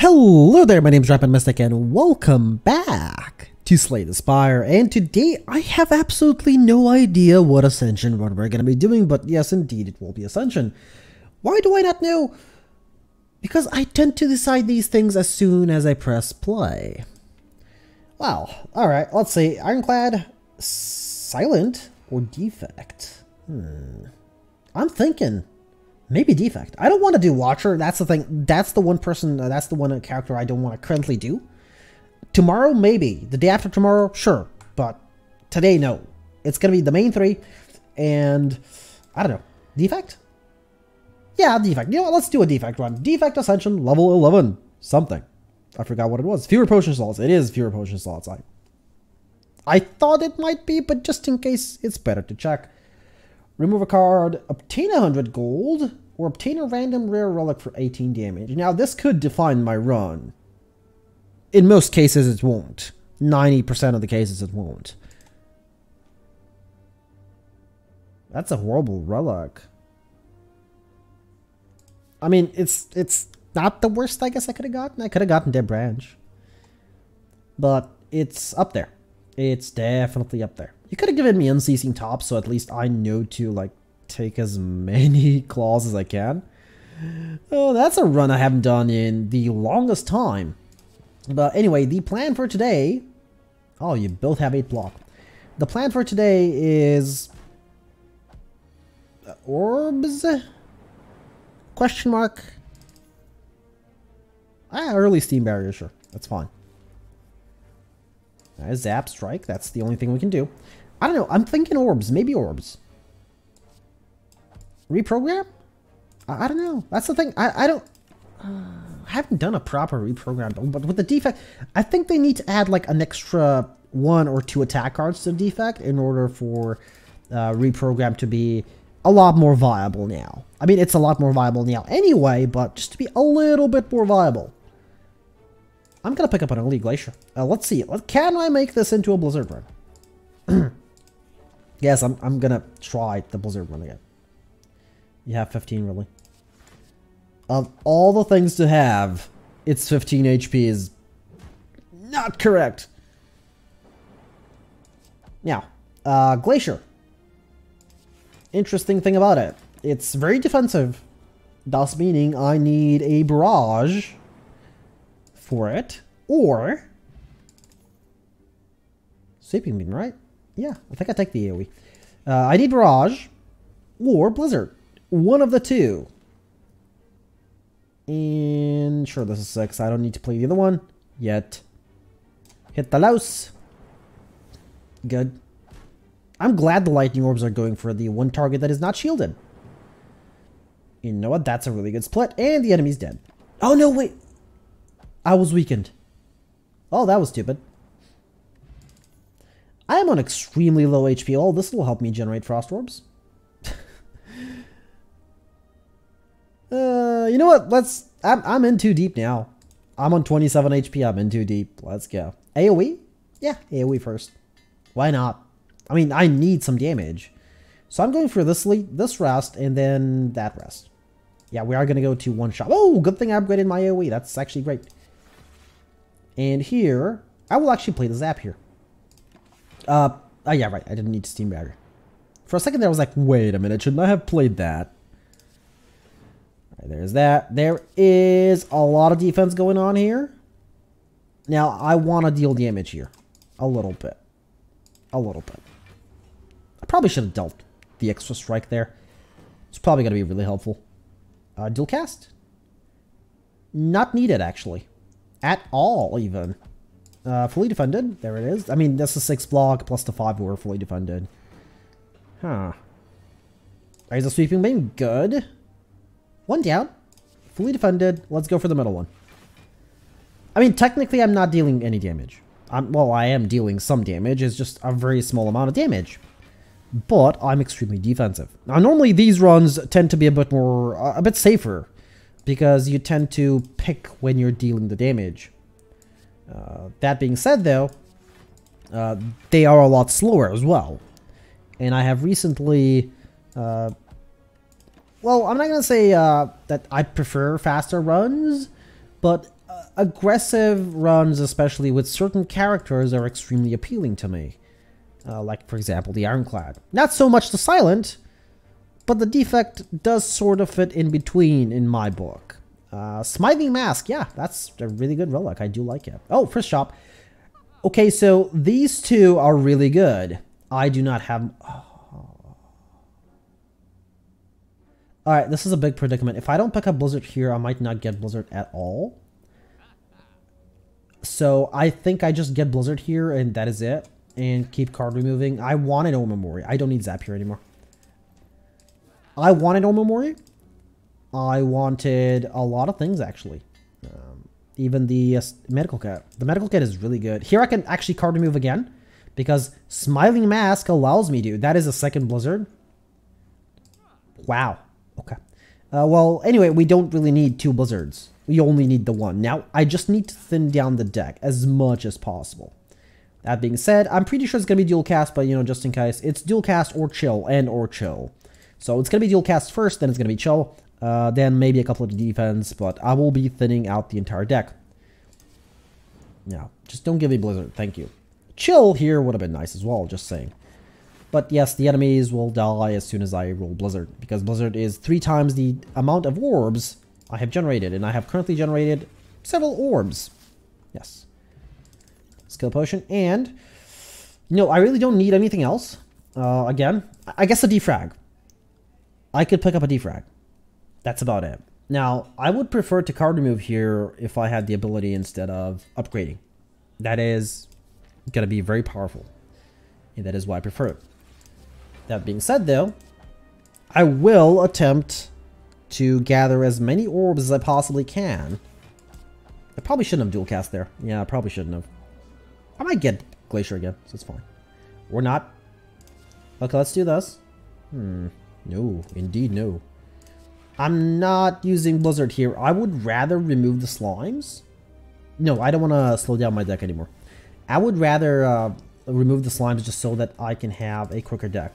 Hello there, my name is Rampant Mystic and welcome back to Slay the Spire. And today I have absolutely no idea what Ascension what we're going to be doing, but yes, indeed, it will be Ascension. Why do I not know? Because I tend to decide these things as soon as I press play. Well, alright, let's see. Ironclad, Silent, or Defect? Hmm. I'm thinking Maybe defect. I don't want to do watcher. That's the thing. That's the one person. Uh, that's the one character I don't want to currently do. Tomorrow, maybe. The day after tomorrow, sure. But today, no. It's gonna be the main three, and I don't know. Defect. Yeah, defect. You know what? Let's do a defect run. Defect ascension level eleven. Something. I forgot what it was. Fewer potion slots. It is fewer potion slots. I. I thought it might be, but just in case, it's better to check. Remove a card, obtain 100 gold, or obtain a random rare relic for 18 damage. Now, this could define my run. In most cases, it won't. 90% of the cases, it won't. That's a horrible relic. I mean, it's it's not the worst I guess I could have gotten. I could have gotten Dead Branch. But it's up there. It's definitely up there. You could have given me unceasing top, so at least I know to like take as many claws as I can. Oh, that's a run I haven't done in the longest time. But anyway, the plan for today... Oh, you both have 8 block. The plan for today is... Orbs? Question mark? Ah, early steam barrier, sure. That's fine. Zap, strike, that's the only thing we can do. I don't know, I'm thinking orbs, maybe orbs. Reprogram? I, I don't know, that's the thing, I, I don't... Uh, I haven't done a proper reprogram, but with the defect, I think they need to add like an extra one or two attack cards to the defect in order for uh, reprogram to be a lot more viable now. I mean, it's a lot more viable now anyway, but just to be a little bit more viable. I'm gonna pick up an Elite Glacier. Uh, let's see. Can I make this into a Blizzard run? yes, I'm, I'm gonna try the Blizzard run again. You have 15, really. Of all the things to have, its 15 HP is not correct. Now, uh, Glacier. Interesting thing about it. It's very defensive. Thus meaning I need a Barrage for it, or Sweeping Beam, right? Yeah, I think I take the AoE. Uh, I need Barrage or Blizzard. One of the two. And sure, this is six. I don't need to play the other one yet. Hit the louse. Good. I'm glad the lightning orbs are going for the one target that is not shielded. You know what? That's a really good split. And the enemy's dead. Oh, no, wait. I was weakened. Oh, that was stupid. I am on extremely low HP. Oh, this will help me generate frost orbs. uh, you know what? Let's... I'm, I'm in too deep now. I'm on 27 HP. I'm in too deep. Let's go. AoE? Yeah, AoE first. Why not? I mean, I need some damage. So I'm going for this this rest and then that rest. Yeah, we are going to go to one shot. Oh, good thing I upgraded my AoE. That's actually great. And here, I will actually play the Zap here. Uh, oh yeah, right. I didn't need Steam Barrier. For a second there, I was like, wait a minute, shouldn't I have played that? Right, there's that. There is a lot of defense going on here. Now, I want to deal damage here. A little bit. A little bit. I probably should have dealt the extra strike there. It's probably going to be really helpful. Uh, dual cast? Not needed, actually at all, even. Uh, fully defended. There it is. I mean, that's a 6 block plus the 5 were fully defended. Huh. There's a sweeping beam. Good. One down. Fully defended. Let's go for the middle one. I mean, technically, I'm not dealing any damage. I'm, well, I am dealing some damage. It's just a very small amount of damage. But I'm extremely defensive. Now, normally these runs tend to be a bit more, uh, a bit safer because you tend to pick when you're dealing the damage. Uh, that being said though, uh, they are a lot slower as well. And I have recently, uh, well, I'm not going to say uh, that I prefer faster runs, but uh, aggressive runs, especially with certain characters, are extremely appealing to me. Uh, like, for example, the Ironclad. Not so much the Silent, but the Defect does sort of fit in between in my book. Uh, Mask, yeah, that's a really good relic. I do like it. Oh, first shop. Okay, so these two are really good. I do not have... Oh. Alright, this is a big predicament. If I don't pick up Blizzard here, I might not get Blizzard at all. So I think I just get Blizzard here and that is it. And keep card removing. I wanted Omamori. I don't need Zap here anymore. I wanted Omamori. I wanted a lot of things actually. Um, even the uh, medical kit. The medical kit is really good. Here I can actually card remove again. Because Smiling Mask allows me to. That is a second Blizzard. Wow. Okay. Uh, well, anyway, we don't really need two Blizzards. We only need the one. Now, I just need to thin down the deck as much as possible. That being said, I'm pretty sure it's going to be dual cast, but, you know, just in case, it's dual cast or chill, and or chill. So it's going to be dual cast first, then it's going to be chill, uh, then maybe a couple of defense, but I will be thinning out the entire deck. Yeah, just don't give me Blizzard, thank you. Chill here would have been nice as well, just saying. But yes, the enemies will die as soon as I roll Blizzard, because Blizzard is three times the amount of orbs I have generated, and I have currently generated several orbs. Yes. Skill potion, and... no, I really don't need anything else. Uh, again, I guess a defrag. I could pick up a defrag. That's about it. Now, I would prefer to card remove here if I had the ability instead of upgrading. That is going to be very powerful. And that is why I prefer it. That being said, though, I will attempt to gather as many orbs as I possibly can. I probably shouldn't have dual cast there. Yeah, I probably shouldn't have. I might get Glacier again, so it's fine. Or not. Okay, let's do this. Hmm. No, indeed no. I'm not using Blizzard here. I would rather remove the slimes. No, I don't want to slow down my deck anymore. I would rather uh, remove the slimes just so that I can have a quicker deck.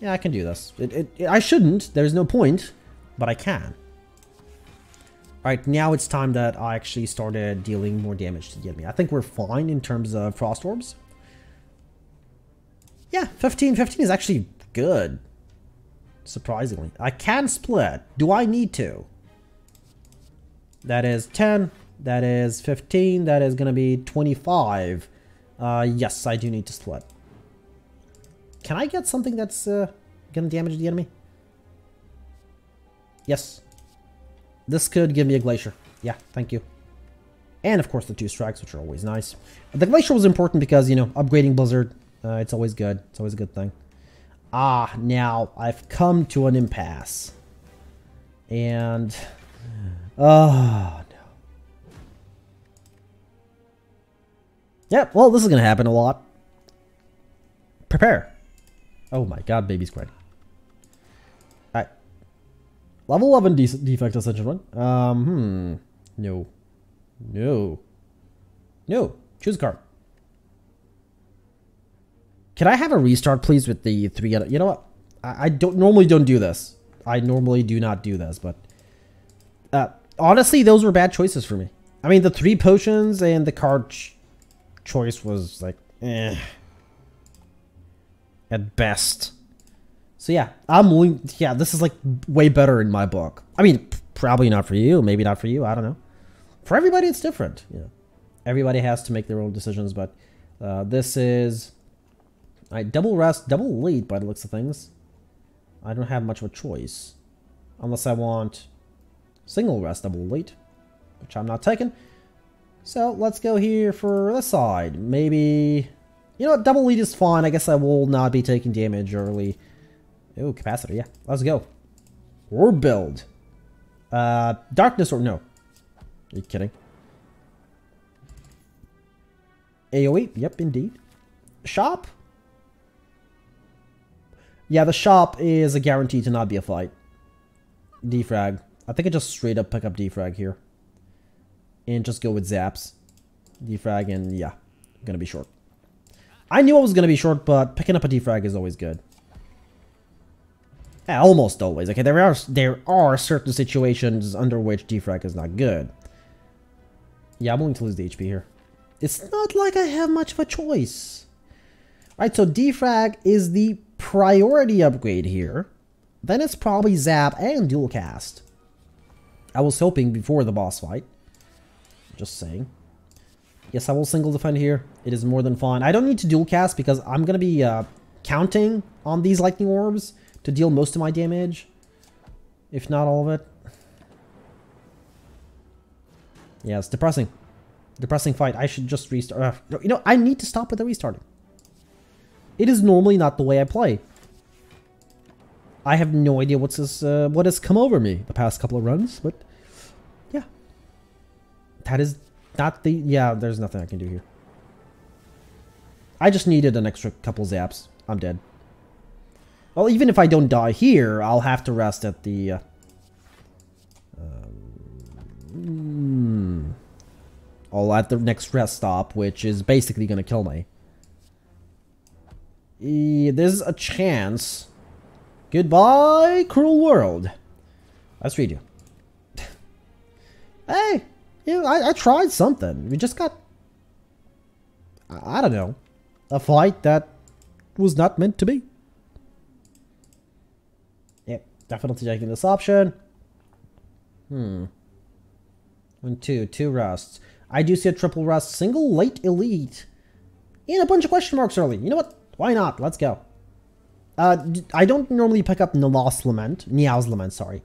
Yeah, I can do this. It, it, it, I shouldn't. There's no point, but I can. Alright, now it's time that I actually started dealing more damage to the enemy. I think we're fine in terms of Frost Orbs. Yeah, 15. 15 is actually good. Surprisingly. I can split. Do I need to? That is 10. That is 15. That is going to be 25. Uh, yes, I do need to split. Can I get something that's uh, going to damage the enemy? Yes. This could give me a Glacier. Yeah, thank you. And of course the two strikes, which are always nice. The Glacier was important because, you know, upgrading Blizzard, uh, it's always good. It's always a good thing. Ah, now I've come to an impasse. And... Oh, no. Yep, well, this is going to happen a lot. Prepare. Oh my god, baby's crying. Alright. Level 11 de defect ascension run. Um, hmm. No. No. No. Choose a card. Can I have a restart, please, with the three... You know what? I, I don't normally don't do this. I normally do not do this, but... Uh, honestly, those were bad choices for me. I mean, the three potions and the card ch choice was like, eh at best. So yeah, I'm willing. Yeah, this is like way better in my book. I mean, probably not for you. Maybe not for you. I don't know. For everybody, it's different. You know, everybody has to make their own decisions. But uh, this is I double rest, double lead by the looks of things. I don't have much of a choice, unless I want single rest, double lead, which I'm not taking. So let's go here for this side. Maybe you know what? Double lead is fine. I guess I will not be taking damage early. Oh, capacitor. Yeah, let's go. Or build. Uh, darkness or no? Are you kidding? AoE? Yep, indeed. Shop? Yeah, the shop is a guarantee to not be a fight. Defrag. I think I just straight up pick up defrag here. And just go with zaps. Defrag and yeah, gonna be short. I knew I was to be short, but picking up a defrag is always good. Yeah, almost always. Okay, there are there are certain situations under which defrag is not good. Yeah, I'm willing to lose the HP here. It's not like I have much of a choice. Alright, so defrag is the priority upgrade here. Then it's probably zap and dual cast. I was hoping before the boss fight. Just saying. Yes, I will single defend here. It is more than fine. I don't need to dual cast because I'm going to be uh, counting on these lightning orbs to deal most of my damage. If not all of it. Yeah, it's depressing. Depressing fight. I should just restart. Uh, you know, I need to stop with the restarting. It is normally not the way I play. I have no idea what's this, uh, what has come over me the past couple of runs, but yeah. That is not the... Yeah, there's nothing I can do here. I just needed an extra couple zaps. I'm dead. Well, even if I don't die here, I'll have to rest at the... Uh, um, I'll at the next rest stop, which is basically going to kill me. E there's a chance. Goodbye, cruel world. Let's read you. hey, you know, I, I tried something. We just got, I, I don't know, a fight that was not meant to be. Yep, definitely taking this option. Hmm. One, two, two rusts. I do see a triple rust, single late elite, and a bunch of question marks early. You know what? Why not? Let's go. Uh, I don't normally pick up Neow's Lament, Neow's Lament, sorry,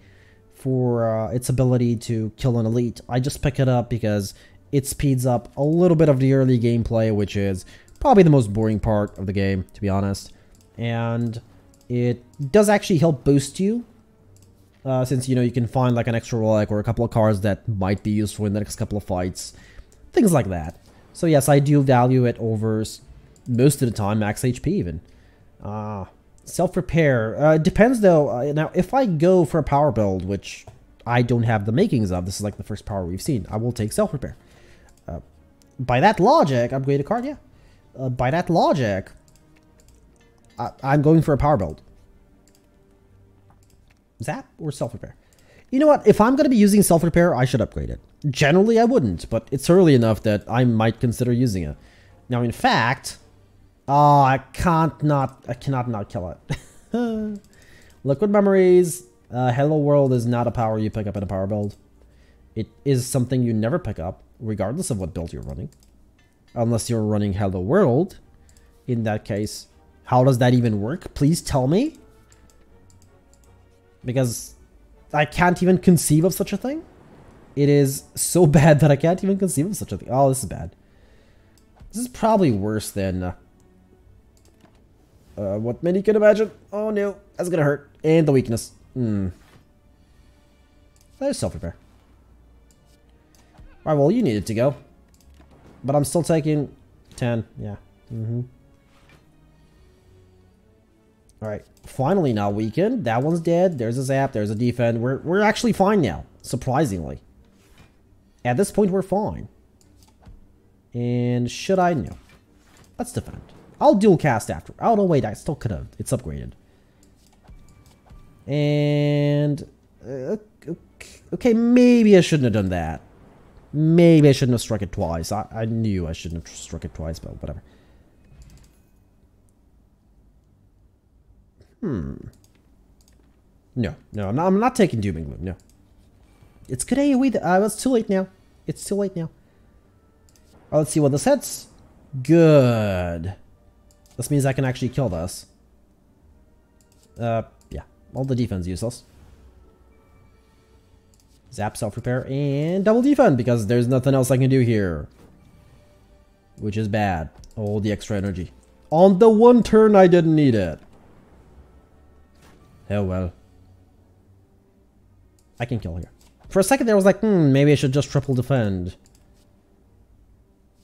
for uh, its ability to kill an elite. I just pick it up because it speeds up a little bit of the early gameplay, which is probably the most boring part of the game, to be honest. And it does actually help boost you, uh, since, you know, you can find like an extra relic or a couple of cards that might be useful in the next couple of fights. Things like that. So yes, I do value it over most of the time max HP even. Uh, self-repair. Uh, depends though. Uh, now, if I go for a power build, which I don't have the makings of, this is like the first power we've seen, I will take self-repair. Uh, by that logic, upgrade a card, yeah. Uh, by that logic, I I'm going for a power build. Zap or self-repair? You know what? If I'm going to be using self-repair, I should upgrade it. Generally, I wouldn't, but it's early enough that I might consider using it. Now, in fact, Oh, I can't not, I cannot not kill it. Liquid Memories, uh, Hello World is not a power you pick up in a power build. It is something you never pick up, regardless of what build you're running. Unless you're running Hello World. In that case, how does that even work? Please tell me. Because I can't even conceive of such a thing. It is so bad that I can't even conceive of such a thing. Oh, this is bad. This is probably worse than... Uh, uh, what many can imagine. Oh no, that's gonna hurt. And the weakness. Hmm. That is self-repair. Alright, well, you needed to go. But I'm still taking 10. Yeah. Mm-hmm. Alright. Finally now weakened. That one's dead. There's a zap. There's a defend. We're, we're actually fine now. Surprisingly. At this point, we're fine. And should I? No. Let's defend. I'll dual cast after. Oh, no, wait, I still could have. It's upgraded. And... Uh, okay, maybe I shouldn't have done that. Maybe I shouldn't have struck it twice. I, I knew I shouldn't have struck it twice, but whatever. Hmm. No, no, I'm not, I'm not taking Doom and Gloom, no. It's good AoE, uh, it's too late now. It's too late now. Oh, let's see what this hits. Good. This means I can actually kill this. Uh, yeah. All the defense useless. Zap self-repair and double defend because there's nothing else I can do here. Which is bad. All the extra energy. On the one turn I didn't need it. Oh well. I can kill here. For a second there I was like, hmm, maybe I should just triple defend.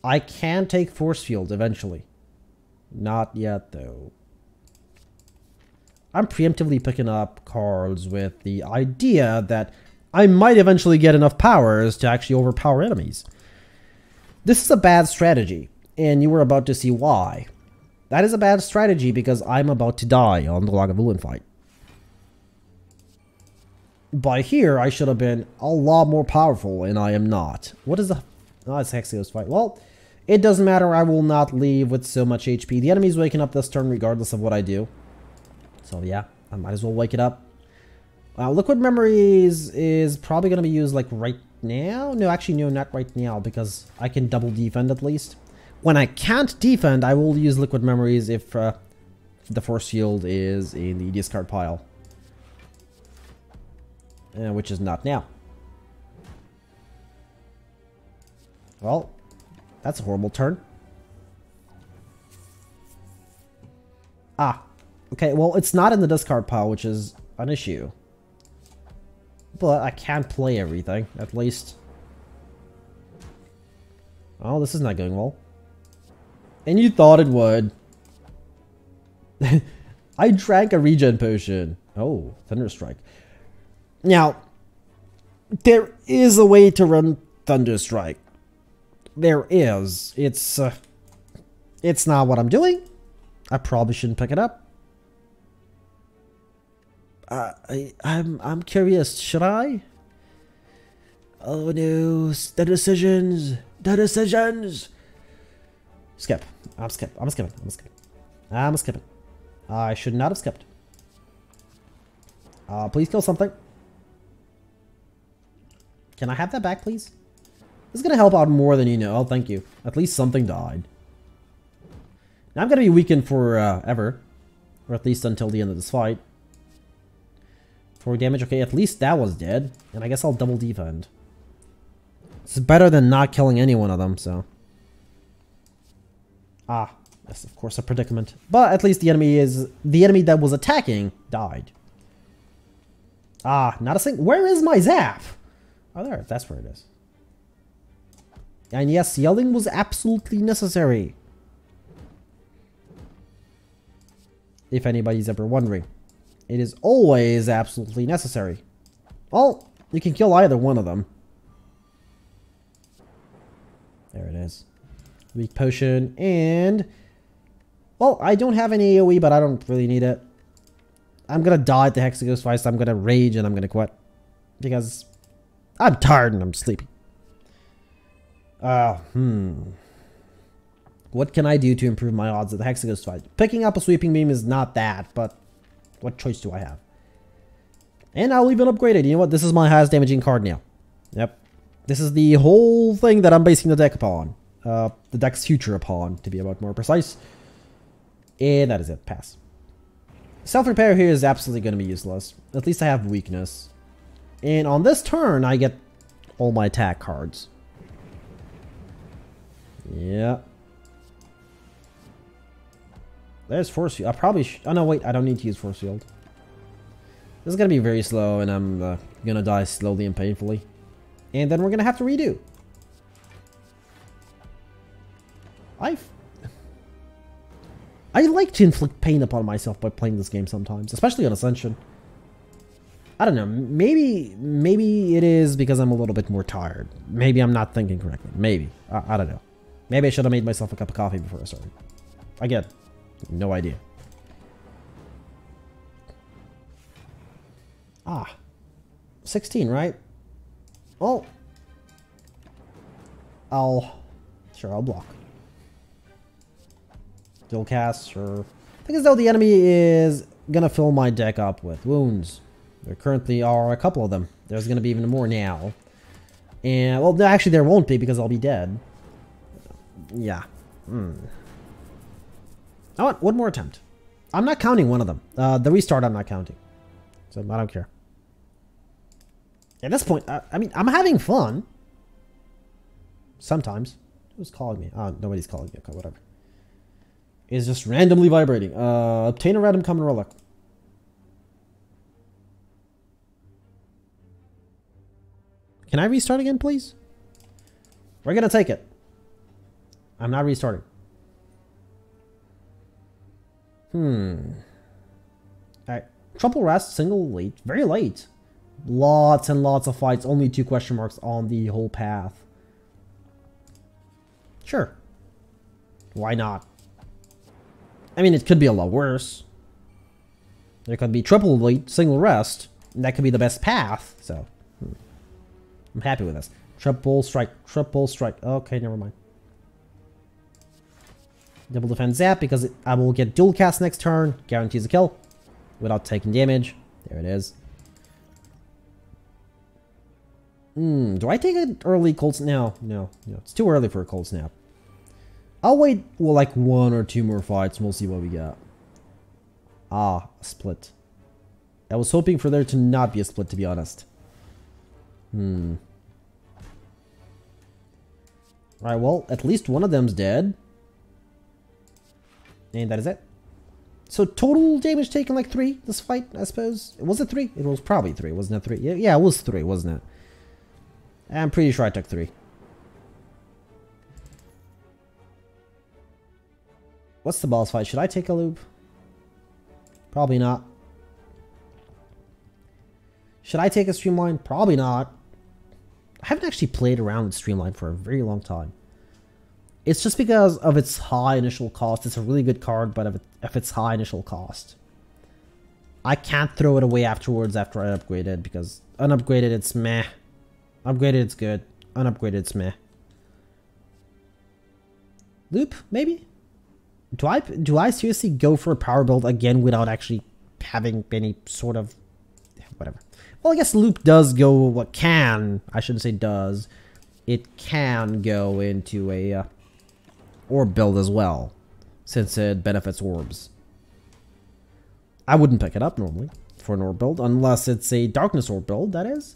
I can take force field eventually. Not yet, though. I'm preemptively picking up cards with the idea that I might eventually get enough powers to actually overpower enemies. This is a bad strategy, and you were about to see why. That is a bad strategy because I'm about to die on the Lagavulin fight. By here, I should have been a lot more powerful, and I am not. What is the Oh, it's Hexaghost fight. Well, it doesn't matter. I will not leave with so much HP. The enemy's waking up this turn regardless of what I do. So yeah, I might as well wake it up. Uh, Liquid Memories is probably going to be used like right now. No, actually, no, not right now because I can double defend at least. When I can't defend, I will use Liquid Memories if uh, the Force Field is in the discard pile. Uh, which is not now. Well, that's a horrible turn. Ah, okay, well, it's not in the discard pile, which is an issue. But I can play everything, at least. Oh, this is not going well. And you thought it would. I drank a regen potion. Oh, Thunderstrike. Now, there is a way to run Thunderstrike. There is. It's, uh, it's not what I'm doing. I probably shouldn't pick it up. Uh, I, I'm, I'm curious. Should I? Oh no, the decisions, the decisions. Skip. I'm skip. I'm skipping. I'm skipping. I'm skipping. I should not have skipped. Uh, please kill something. Can I have that back, please? This is to help out more than you know. Oh, thank you. At least something died. Now I'm to be weakened for uh, ever. Or at least until the end of this fight. For damage, okay, at least that was dead. And I guess I'll double defend. It's better than not killing any one of them, so. Ah, that's of course, a predicament. But at least the enemy is... The enemy that was attacking died. Ah, not a single... Where is my zap? Oh, there. That's where it is. And yes, yelling was absolutely necessary. If anybody's ever wondering. It is always absolutely necessary. Well, you can kill either one of them. There it is. Weak potion and... Well, I don't have any AoE, but I don't really need it. I'm gonna die at the Hexaghost fight, so I'm gonna rage and I'm gonna quit. Because I'm tired and I'm sleepy. Uh, hmm. What can I do to improve my odds at the Hexaghost fight? Picking up a Sweeping Beam is not that, but what choice do I have? And I'll even upgrade it. You know what? This is my highest damaging card now. Yep. This is the whole thing that I'm basing the deck upon. Uh, the deck's future upon, to be about more precise. And that is it. Pass. Self-repair here is absolutely going to be useless. At least I have weakness. And on this turn, I get all my attack cards. Yeah. There's force field. I probably Oh no, wait. I don't need to use force field. This is going to be very slow and I'm uh, going to die slowly and painfully. And then we're going to have to redo. I've... I like to inflict pain upon myself by playing this game sometimes, especially on Ascension. I don't know. Maybe maybe it is because I'm a little bit more tired. Maybe I'm not thinking correctly. Maybe. I, I don't know. Maybe I should have made myself a cup of coffee before I started. Again, no idea. Ah. 16, right? Oh. I'll... Sure, I'll block. Still cast, sure. Think as though the enemy is gonna fill my deck up with wounds. There currently are a couple of them. There's to be even more now. And, well, actually there won't be because I'll be dead. Yeah. Hmm. I want one more attempt. I'm not counting one of them. Uh, the restart I'm not counting. So I don't care. At this point, I, I mean, I'm having fun. Sometimes. Who's calling me? Oh, nobody's calling me. Okay, whatever. It's just randomly vibrating. Uh, obtain a random common relic. Can I restart again, please? We're gonna take it. I'm not restarting. Hmm. Alright. Trouble rest, single late. Very late. Lots and lots of fights. Only two question marks on the whole path. Sure. Why not? I mean, it could be a lot worse. There could be triple late, single rest. And that could be the best path, so... I'm happy with this. Triple strike, triple strike. Okay, never mind. Double defense zap because it, I will get dual cast next turn. Guarantees a kill without taking damage. There it is. Hmm, do I take an early cold snap? No, no, no. It's too early for a cold snap. I'll wait, well, like one or two more fights and we'll see what we got. Ah, split. I was hoping for there to not be a split, to be honest. Hmm. Alright, well, at least one of them's dead. And that is it. So total damage taken like three this fight, I suppose. Was it three? It was probably three, wasn't it three? Yeah, yeah, it was three, wasn't it? I'm pretty sure I took three. What's the boss fight? Should I take a loop? Probably not. Should I take a Streamline? Probably not. I haven't actually played around with Streamline for a very long time. It's just because of its high initial cost. It's a really good card, but of, of its high initial cost. I can't throw it away afterwards after I upgrade it because unupgraded it's meh. Upgraded it's good. Unupgraded it's meh. Loop, maybe? Do I do I seriously go for a power build again without actually having any sort of whatever? Well, I guess loop does go what can I shouldn't say does. It can go into a uh, orb build as well, since it benefits orbs. I wouldn't pick it up normally for an orb build unless it's a darkness orb build. That is.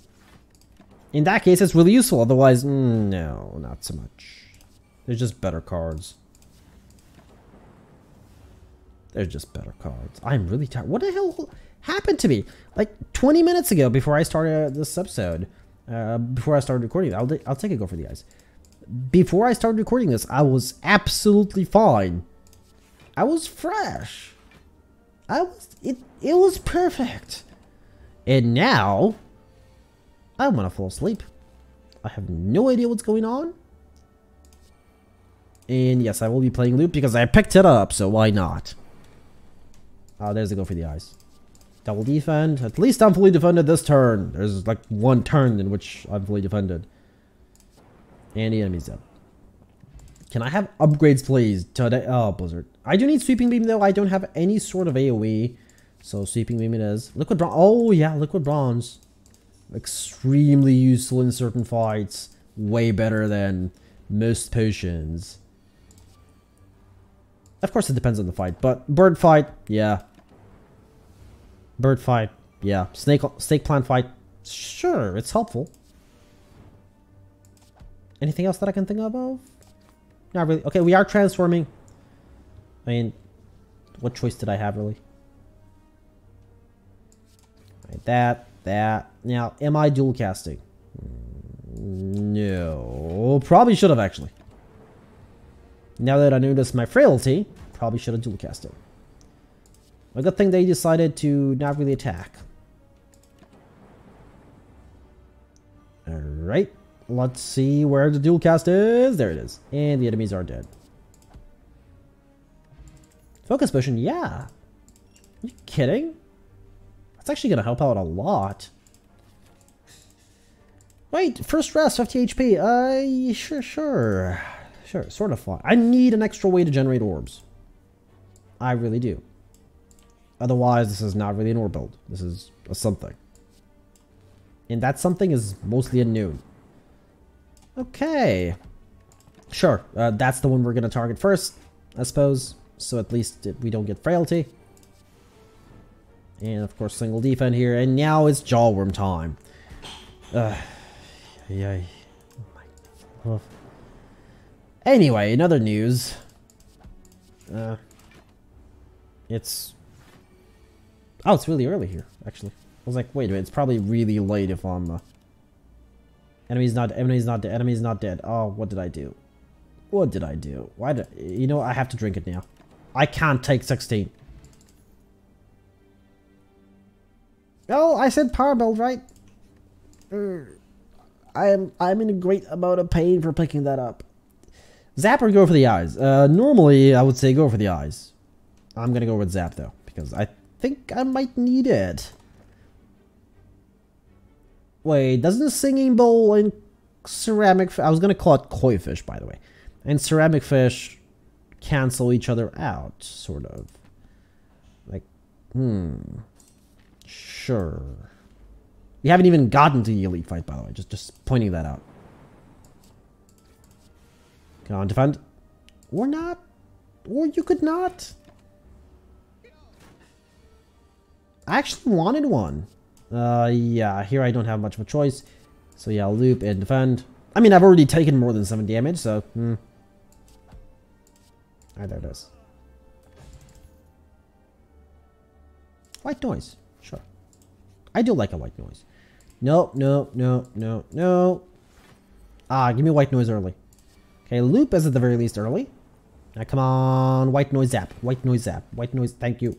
In that case, it's really useful. Otherwise, mm, no, not so much. There's just better cards. They're just better cards. I'm really tired. What the hell happened to me? Like 20 minutes ago before I started this episode, uh, before I started recording, I'll, I'll take a go for the eyes. Before I started recording this, I was absolutely fine. I was fresh. I was, it, it was perfect. And now, I want to fall asleep. I have no idea what's going on. And yes, I will be playing loop because I picked it up, so why not? Oh, there's the go for the eyes. Double defend. At least I'm fully defended this turn. There's like one turn in which I'm fully defended. And the enemy's dead. Can I have upgrades, please? Today? Oh, Blizzard. I do need Sweeping Beam, though. I don't have any sort of AoE. So, Sweeping Beam it is. Liquid Bronze. Oh, yeah, Liquid Bronze. Extremely useful in certain fights. Way better than most potions. Of course, it depends on the fight, but bird fight, yeah, Bird fight, yeah. Snake snake plant fight, sure, it's helpful. Anything else that I can think of? Not really. Okay, we are transforming. I mean, what choice did I have, really? Right, that, that. Now, am I dual casting? No. Probably should have, actually. Now that I notice my frailty, probably should have dual casted. A good thing they decided to not really attack. Alright. Let's see where the dual cast is. There it is. And the enemies are dead. Focus potion, yeah. Are you kidding? That's actually going to help out a lot. Wait, first rest, 50 HP. Uh, sure, sure. Sure, sort of fun. I need an extra way to generate orbs. I really do. Otherwise, this is not really an orb build. This is a something. And that something is mostly a noon. Okay. Sure, uh, that's the one we're going to target first, I suppose. So at least we don't get frailty. And of course, single defend here. And now it's Jawworm time. Oh anyway, another news. Uh, it's Oh, it's really early here, actually. I was like, wait a minute, it's probably really late if I'm... Uh... Enemy's not, enemy's not dead, enemy's not dead. Oh, what did I do? What did I do? Why did... You know, I have to drink it now. I can't take 16. Oh, I said power build, right? Uh, I am I'm in a great amount of pain for picking that up. Zap or go for the eyes? Uh, normally, I would say go for the eyes. I'm gonna go with Zap, though, because I think I might need it. Wait, doesn't singing bowl and ceramic... I was going to call it koi fish, by the way. And ceramic fish cancel each other out, sort of. Like, hmm. Sure. You haven't even gotten to the elite fight, by the way. Just, just pointing that out. Come on, defend. Or not. Or you could not. I actually wanted one. Uh, yeah, here I don't have much of a choice. So yeah, loop and defend. I mean, I've already taken more than 7 damage, so... Hmm. Alright, there it is. White noise. Sure. I do like a white noise. No, no, no, no, no. Ah, give me white noise early. Okay, loop is at the very least early. Now come on, white noise zap, white noise zap, white noise, thank you.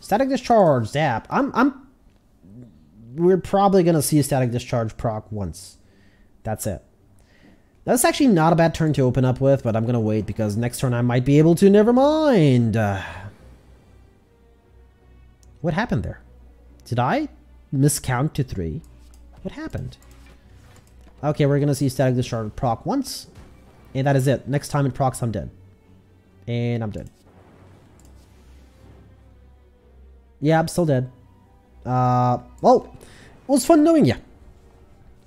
Static discharge, zap. I'm, I'm, we're probably gonna see a static discharge proc once. That's it. That's actually not a bad turn to open up with, but I'm gonna wait because next turn I might be able to. Never mind. What happened there? Did I miscount to three? What happened? Okay, we're gonna see static discharge proc once, and that is it. Next time it procs, I'm dead, and I'm dead. Yeah, I'm still dead. Uh, well, it was fun knowing you.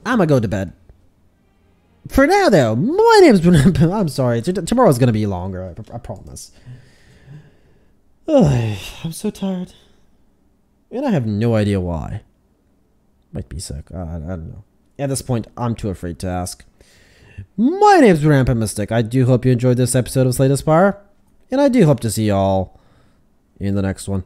I'm gonna go to bed. For now, though, my name's I'm sorry. Tomorrow's gonna be longer. I, I promise. Ugh, I'm so tired, and I have no idea why. Might be sick. Uh, I don't know. At this point, I'm too afraid to ask. My name's Rampant Mystic. I do hope you enjoyed this episode of Slay Spire, and I do hope to see y'all in the next one.